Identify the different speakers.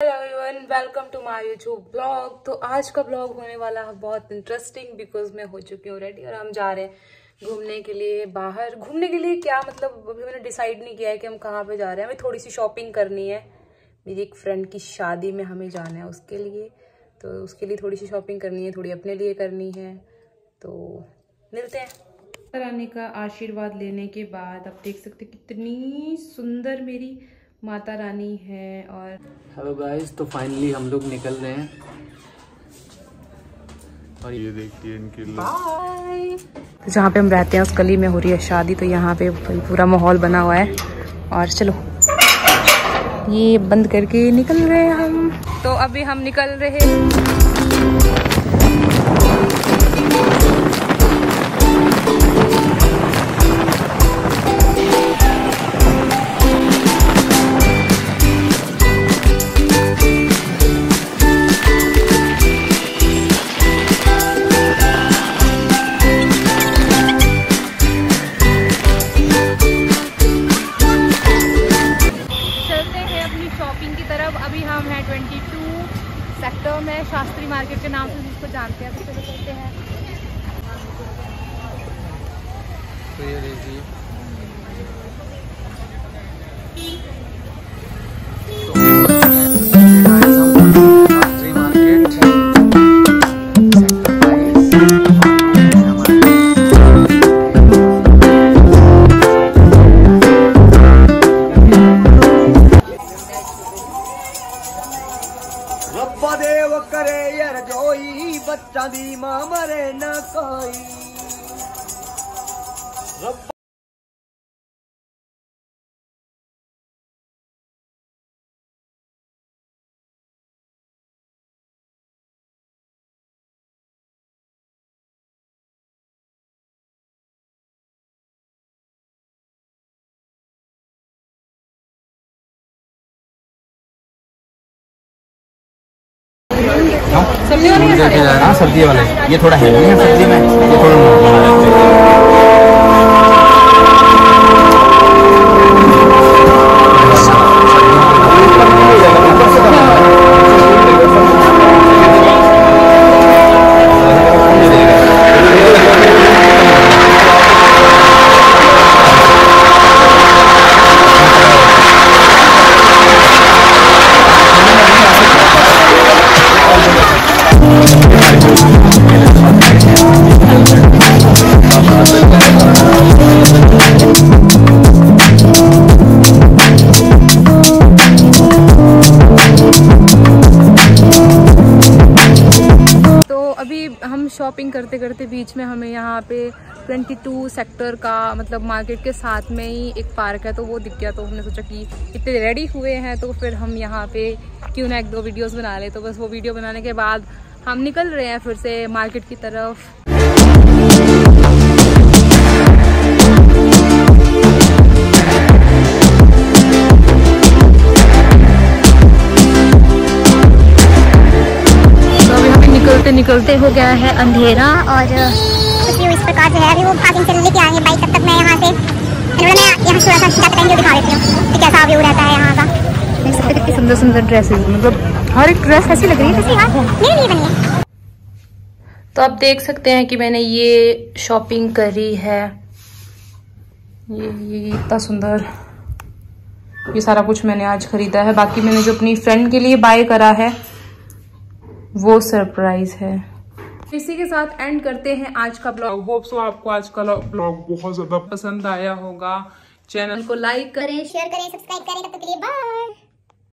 Speaker 1: Hello everyone welcome to my YouTube blog तो आज का ब्लॉग होने वाला है बहुत इंटरेस्टिंग बिकॉज़ मैं हो चुकी हूँ रेडी और हम जा रहे हैं घूमने के लिए बाहर। घूमने के लिए क्या मतलब अभी मैंने डिसाइड नहीं किया है कि हम कहाँ पे जा रहे हैं। हमें थोड़ी सी शॉपिंग करनी है। मेरी एक फ्रेंड की शादी में हमें जाना है उसके लिए। तो उसके लिए थोड़ी सी शॉपिंग करनी है, थोड़ी अपने लिए करनी है। तो मिलते हैं। रानी का आशीर्वाद लेने के बाद आप देख सकते कितनी सुंदर मेरी माता रानी है और
Speaker 2: हेलो गाइस तो फाइनली हम लोग निकल रहे हैं।
Speaker 3: और ये देखिए इनकी।
Speaker 1: तो जहाँ पे हम रहते हैं उस गली में हो रही है शादी तो यहाँ पे पूरा माहौल बना हुआ है। और चलो। ये बंद करके निकल रहे हैं हम। तो अभी हम निकल रहे चलते अभी ट्वेंटी टू 22 सेक्टर में शास्त्री मार्केट के नाम से जिसको जानते हैं तो चलो चलते हैं।
Speaker 2: तो ये
Speaker 4: ਯਰ ਜੋਈ ਬੱਚਾਂ ਦੀ ਮਾਂ ਮਰੇ ਨਾ ਕੋਈ
Speaker 2: देखे जा रहे हैं। सब्ज़ी वाले। ये थोड़ा हैवी है सब्ज़ी में। ये थोड़ा नॉर्मल है।
Speaker 1: हम शॉपिंग करते करते बीच में हमें यहाँ पे 22 सेक्टर का मतलब मार्केट के साथ में ही एक पार्क है तो वो दिख गया तो हमने सोचा कि इतने रेडी हुए हैं तो फिर हम यहाँ पे क्यों ना एक दो वीडियोस बना ले। तो बस वो वीडियो बनाने के बाद हम निकल रहे हैं फिर से मार्केट की तरफ़। निकलते हो गया है अंधेरा
Speaker 5: और कुछ इस प्रकार से है अभी वो पार्किंग से लेके आएँगे बाइक तब तक मैं यहाँ से मैं यहाँ थोड़ा सा दिखा देती हूँ कि कैसा व्यू रहता है यहाँ का।
Speaker 1: देख सकते कितनी सुंदर सुंदर ड्रेसेस मतलब हर एक ड्रेस ऐसी लग रही है
Speaker 5: वैसे यार। मेरे लिए बनी है।
Speaker 1: तो आप देख सकते हैं कि मैंने ये शॉपिंग करी है। ये ये इतना सुंदर। ये सारा कुछ मैंने आज खरीदा है। बाकी मैंने जो अपनी फ्रेंड के लिए बाय करा है वो सरप्राइज़ है। इसी के साथ एंड करते हैं आज का ब्लॉग
Speaker 3: होप सो आपको आज का ब्लॉग बहुत ज़्यादा पसंद आया होगा। चैनल
Speaker 1: को लाइक करें
Speaker 5: शेयर करें सब्सक्राइब करें। तब तक के लिए बाय